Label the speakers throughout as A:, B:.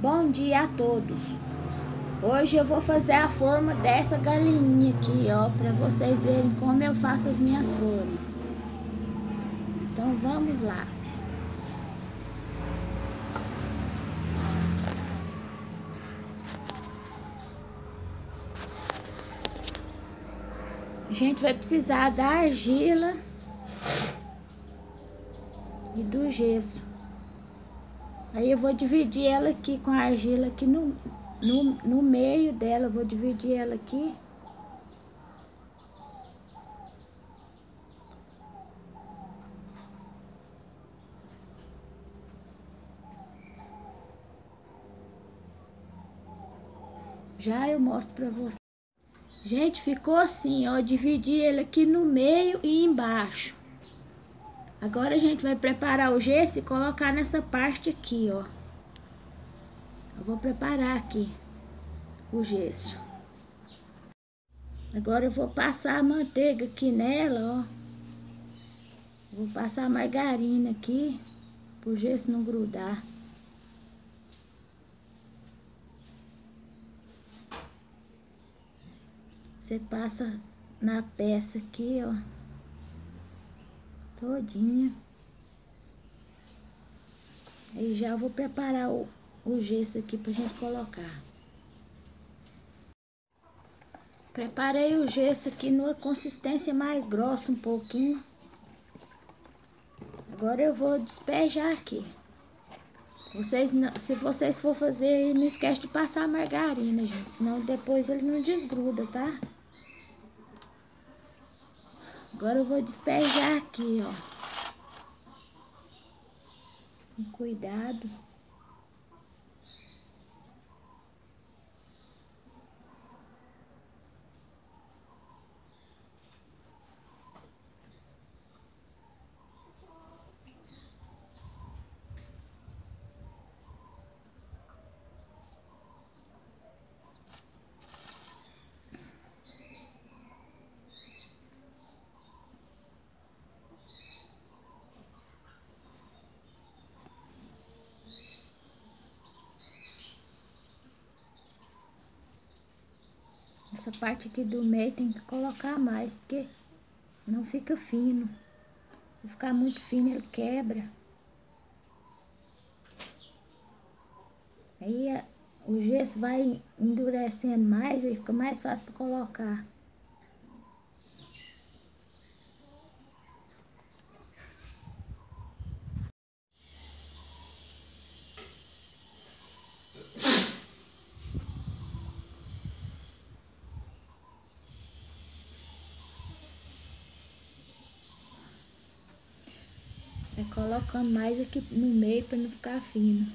A: Bom dia a todos. Hoje eu vou fazer a forma dessa galinha aqui, ó, para vocês verem como eu faço as minhas formas. Então vamos lá. A gente vai precisar da argila e do gesso. Aí eu vou dividir ela aqui com a argila aqui no, no, no meio dela, vou dividir ela aqui. Já eu mostro pra vocês. Gente, ficou assim, ó, dividi ele aqui no meio e embaixo. Agora a gente vai preparar o gesso e colocar nessa parte aqui, ó. Eu vou preparar aqui o gesso. Agora eu vou passar a manteiga aqui nela, ó. Vou passar a margarina aqui, pro gesso não grudar. Você passa na peça aqui, ó todinha. Aí já vou preparar o, o gesso aqui pra gente colocar. Preparei o gesso aqui numa consistência mais grossa um pouquinho. Agora eu vou despejar aqui. Vocês, se vocês for fazer, não esquece de passar a margarina, gente. Senão depois ele não desgruda, tá? Agora eu vou despejar aqui, ó. Com cuidado. Essa parte aqui do meio tem que colocar mais, porque não fica fino. Se ficar muito fino, ele quebra. Aí o gesso vai endurecendo mais e fica mais fácil para colocar. Vai colocando mais aqui no meio para não ficar fino.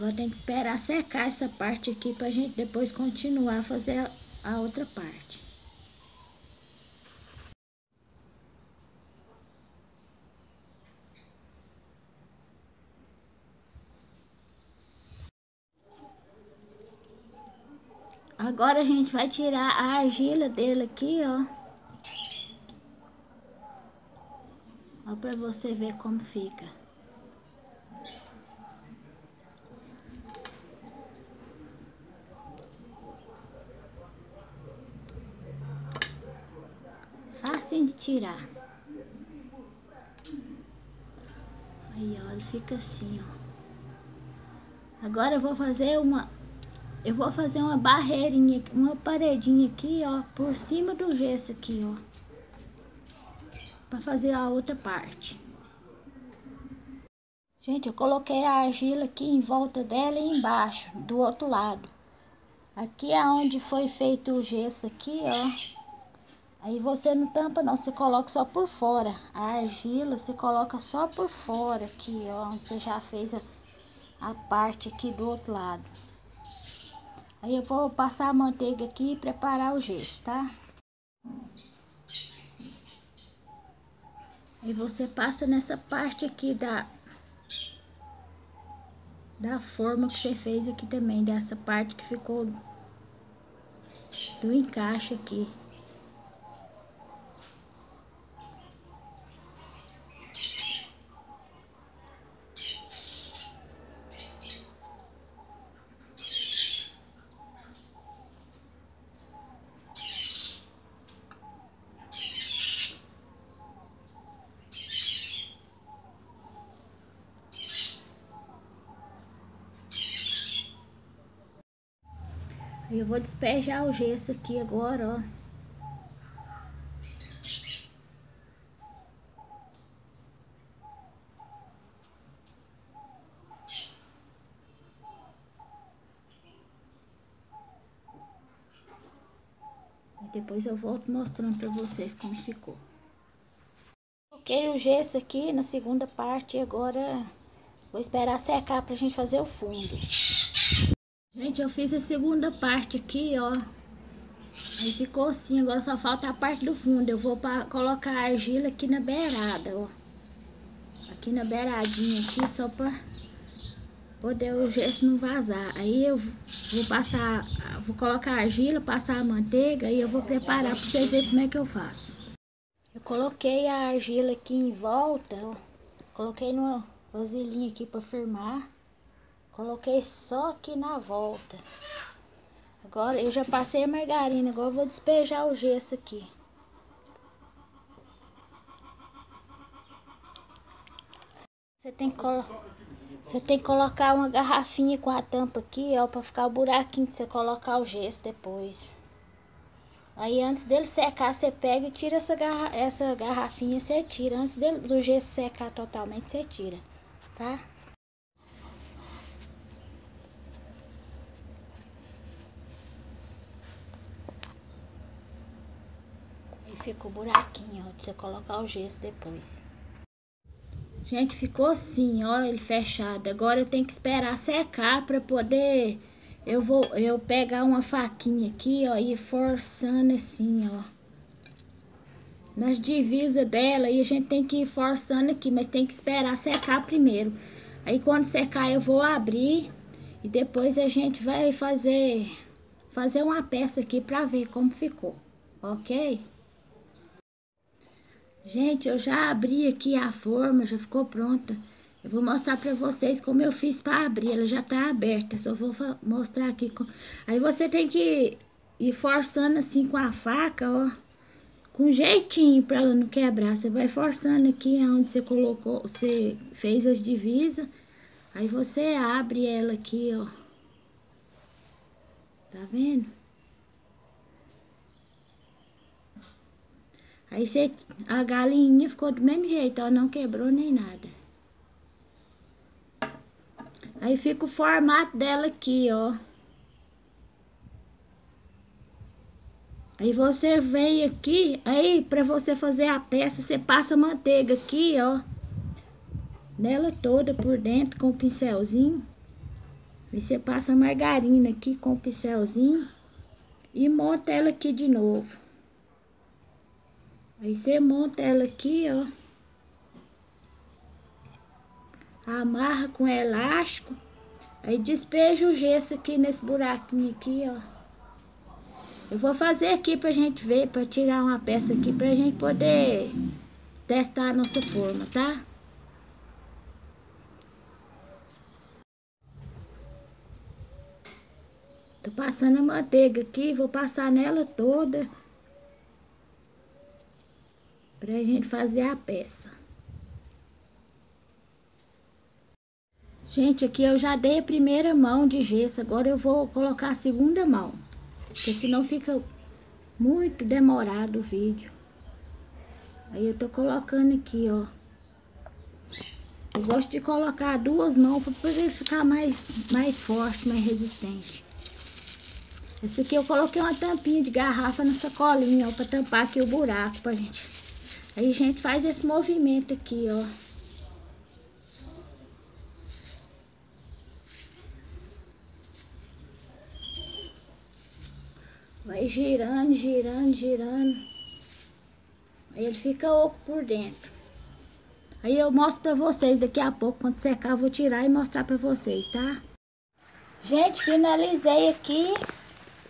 A: Agora tem que esperar secar essa parte aqui pra gente depois continuar a fazer a, outra parte. Agora a gente vai tirar a argila dele aqui, ó. Ó pra você ver como fica. Facinho de tirar. Aí, ó, ele fica assim, ó. Agora eu vou fazer uma... Eu vou fazer uma barreirinha, uma paredinha aqui, ó, por cima do gesso aqui, ó. Pra fazer a outra parte. Gente, eu coloquei a argila aqui em volta dela e embaixo, do outro lado. Aqui é onde foi feito o gesso aqui, ó. Aí você não tampa não, você coloca só por fora. A argila você coloca só por fora aqui, ó. Onde você já fez a, a parte aqui do outro lado. Aí eu vou passar a manteiga aqui e preparar o gesso, tá? E você passa nessa parte aqui da da forma que você fez aqui também, dessa parte que ficou do encaixe aqui. Eu vou despejar o gesso aqui agora, ó. Depois eu volto mostrando pra vocês como ficou. Coloquei o gesso aqui na segunda parte e agora vou esperar secar pra gente fazer o fundo. Gente, eu fiz a segunda parte aqui, ó. Aí ficou assim, agora só falta a parte do fundo. Eu vou colocar a argila aqui na beirada, ó. Aqui na beiradinha aqui, só pra poder o gesso não vazar. Aí eu vou passar, vou colocar a argila, passar a manteiga e eu vou preparar pra vocês verem como é que eu faço. Eu coloquei a argila aqui em volta, ó. Coloquei numa vasilhinha aqui pra firmar. Coloquei só aqui na volta. Agora eu já passei a margarina, agora eu vou despejar o gesso aqui. Você tem que você tem que colocar uma garrafinha com a tampa aqui, ó, para ficar o buraquinho que você colocar o gesso depois. Aí antes dele secar, você pega e tira essa, garra essa garrafinha, você tira. Antes dele, do gesso secar totalmente, você tira, tá? Fica o buraquinho, ó, de você colocar o gesso depois. Gente, ficou assim, ó, ele fechado. Agora eu tenho que esperar secar para poder... Eu vou eu pegar uma faquinha aqui, ó, e forçando assim, ó. Nas divisas dela, e a gente tem que ir forçando aqui, mas tem que esperar secar primeiro. Aí quando secar eu vou abrir e depois a gente vai fazer fazer uma peça aqui para ver como ficou, ok? Gente, eu já abri aqui a forma, já ficou pronta. Eu vou mostrar pra vocês como eu fiz pra abrir. Ela já tá aberta, só vou mostrar aqui. Com... Aí você tem que ir forçando assim com a faca, ó. Com jeitinho pra ela não quebrar. Você vai forçando aqui onde você colocou, você fez as divisas. Aí você abre ela aqui, ó. Tá vendo? Aí você, a galinha ficou do mesmo jeito, ó, não quebrou nem nada. Aí fica o formato dela aqui, ó. Aí você vem aqui, aí pra você fazer a peça, você passa manteiga aqui, ó. Nela toda por dentro com o pincelzinho. Aí você passa margarina aqui com o pincelzinho. E monta ela aqui de novo. Aí você monta ela aqui, ó. Amarra com elástico. Aí despeja o gesso aqui nesse buraquinho aqui, ó. Eu vou fazer aqui pra gente ver, pra tirar uma peça aqui, pra gente poder testar a nossa forma, tá? Tô passando a manteiga aqui, vou passar nela toda pra gente fazer a peça. Gente, aqui eu já dei a primeira mão de gesso, agora eu vou colocar a segunda mão, porque senão fica muito demorado o vídeo. Aí eu tô colocando aqui, ó. Eu gosto de colocar duas mãos para poder ficar mais, mais forte, mais resistente. Esse aqui eu coloquei uma tampinha de garrafa na sacolinha, ó, para tampar aqui o buraco pra gente a gente faz esse movimento aqui, ó. Vai girando, girando, girando. Aí ele fica oco por dentro. Aí eu mostro pra vocês daqui a pouco, quando secar, eu vou tirar e mostrar pra vocês, tá? Gente, finalizei aqui.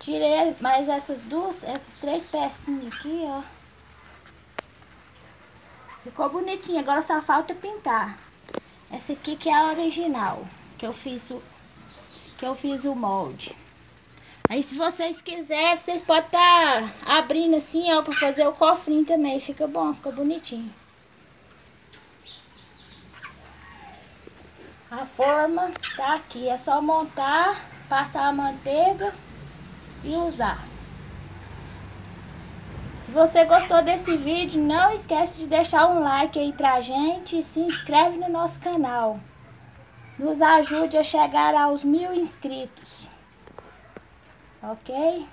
A: Tirei mais essas duas, essas três pecinhas aqui, ó. Ficou bonitinho, agora só falta pintar. Essa aqui que é a original, que eu fiz o, que eu fiz o molde. Aí se vocês quiserem, vocês podem estar tá abrindo assim, ó, pra fazer o cofrinho também. Fica bom, fica bonitinho. A forma tá aqui, é só montar, passar a manteiga e usar. Se você gostou desse vídeo, não esquece de deixar um like aí pra gente e se inscreve no nosso canal. Nos ajude a chegar aos mil inscritos. Ok?